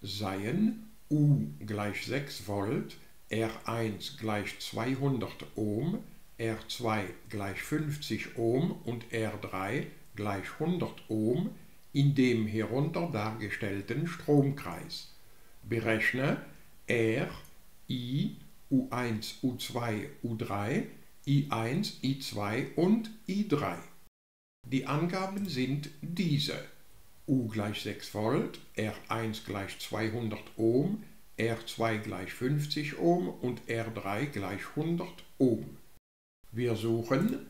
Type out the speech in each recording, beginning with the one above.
seien U gleich 6 Volt, R1 gleich 200 Ohm, R2 gleich 50 Ohm und R3 gleich 100 Ohm in dem herunter dargestellten Stromkreis. Berechne R, I, U1, U2, U3, I1, I2 und I3. Die Angaben sind diese. U gleich 6 Volt, R1 gleich 200 Ohm, R2 gleich 50 Ohm und R3 gleich 100 Ohm. Wir suchen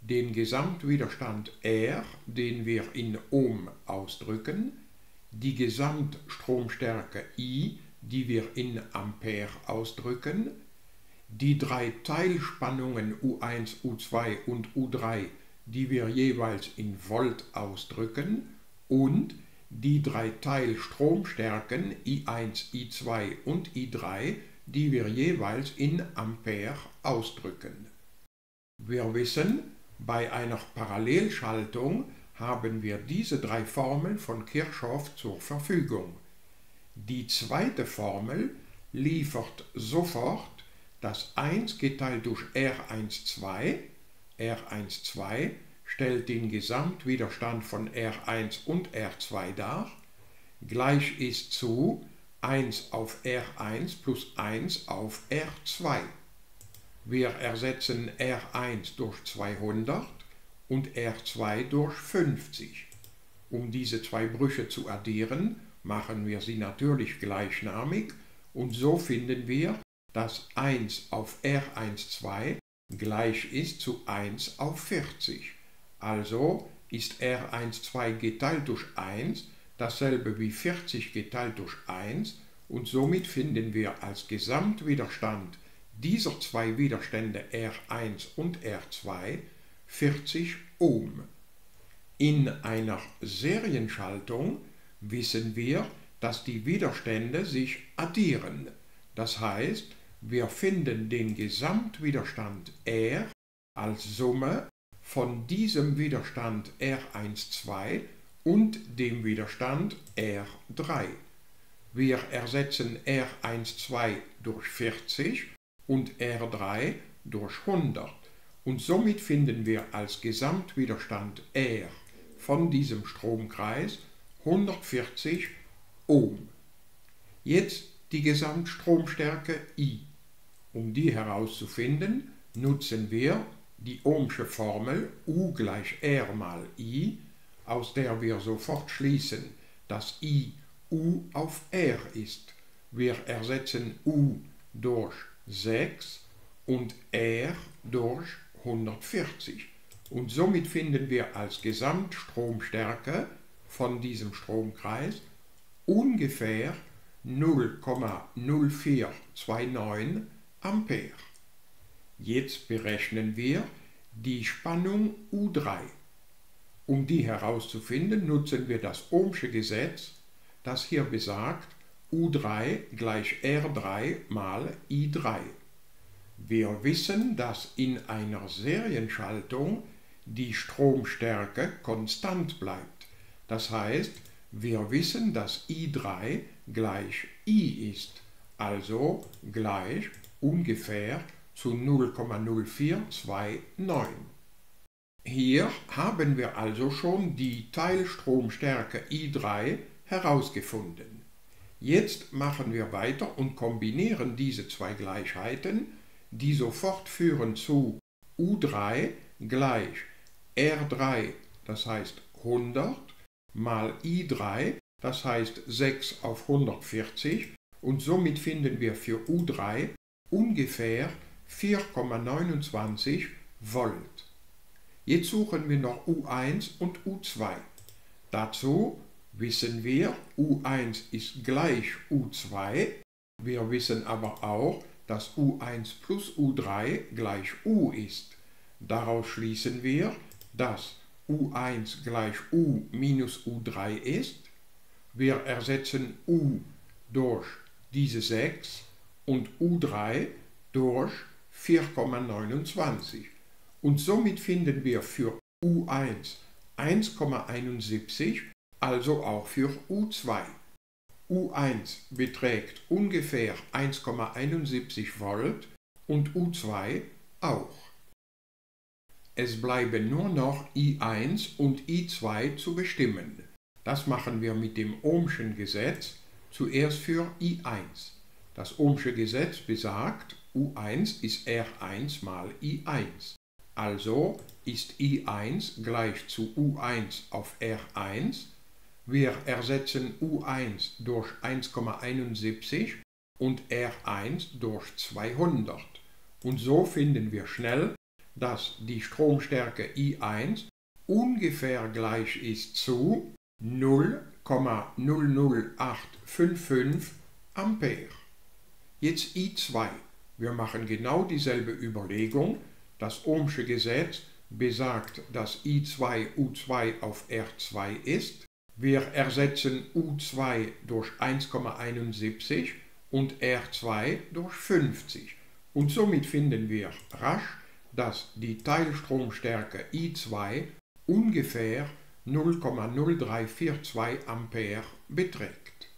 den Gesamtwiderstand R, den wir in Ohm ausdrücken, die Gesamtstromstärke I, die wir in Ampere ausdrücken, die drei Teilspannungen U1, U2 und U3, die wir jeweils in Volt ausdrücken, und die drei Teilstromstärken I1, I2 und I3, die wir jeweils in Ampere ausdrücken. Wir wissen, bei einer Parallelschaltung haben wir diese drei Formeln von Kirchhoff zur Verfügung. Die zweite Formel liefert sofort das 1 geteilt durch R12. R12 stellt den Gesamtwiderstand von R1 und R2 dar, gleich ist zu 1 auf R1 plus 1 auf R2. Wir ersetzen R1 durch 200 und R2 durch 50. Um diese zwei Brüche zu addieren, machen wir sie natürlich gleichnamig und so finden wir, dass 1 auf R12 gleich ist zu 1 auf 40. Also ist R12 geteilt durch 1 dasselbe wie 40 geteilt durch 1 und somit finden wir als Gesamtwiderstand dieser zwei Widerstände R1 und R2 40 Ohm. In einer Serienschaltung wissen wir, dass die Widerstände sich addieren. Das heißt, wir finden den Gesamtwiderstand R als Summe von diesem Widerstand R12 und dem Widerstand R3. Wir ersetzen R12 durch 40 und R3 durch 100 und somit finden wir als Gesamtwiderstand R von diesem Stromkreis 140 Ohm. Jetzt die Gesamtstromstärke I. Um die herauszufinden, nutzen wir die Ohmsche Formel U gleich R mal I, aus der wir sofort schließen, dass I U auf R ist. Wir ersetzen U durch 6 und R durch 140. Und somit finden wir als Gesamtstromstärke von diesem Stromkreis ungefähr 0,0429 Ampere. Jetzt berechnen wir die Spannung U3. Um die herauszufinden, nutzen wir das Ohmsche Gesetz, das hier besagt, U3 gleich R3 mal I3. Wir wissen, dass in einer Serienschaltung die Stromstärke konstant bleibt. Das heißt, wir wissen, dass I3 gleich I ist, also gleich ungefähr zu 0,0429. Hier haben wir also schon die Teilstromstärke I3 herausgefunden. Jetzt machen wir weiter und kombinieren diese zwei Gleichheiten, die sofort führen zu U3 gleich R3, das heißt 100, mal I3, das heißt 6 auf 140 und somit finden wir für U3 ungefähr 4,29 Volt. Jetzt suchen wir noch U1 und U2. Dazu wissen wir, U1 ist gleich U2. Wir wissen aber auch, dass U1 plus U3 gleich U ist. Daraus schließen wir, dass U1 gleich U minus U3 ist. Wir ersetzen U durch diese 6 und U3 durch 4,29. Und somit finden wir für U1 1,71 also auch für U2. U1 beträgt ungefähr 1,71 Volt und U2 auch. Es bleiben nur noch I1 und I2 zu bestimmen. Das machen wir mit dem Ohmschen Gesetz zuerst für I1. Das Ohmsche Gesetz besagt, U1 ist R1 mal I1. Also ist I1 gleich zu U1 auf R1. Wir ersetzen U1 durch 1,71 und R1 durch 200. Und so finden wir schnell, dass die Stromstärke I1 ungefähr gleich ist zu 0,00855 Ampere. Jetzt I2. Wir machen genau dieselbe Überlegung. Das Ohmsche Gesetz besagt, dass I2 U2 auf R2 ist. Wir ersetzen U2 durch 1,71 und R2 durch 50. Und somit finden wir rasch, dass die Teilstromstärke I2 ungefähr 0,0342 Ampere beträgt.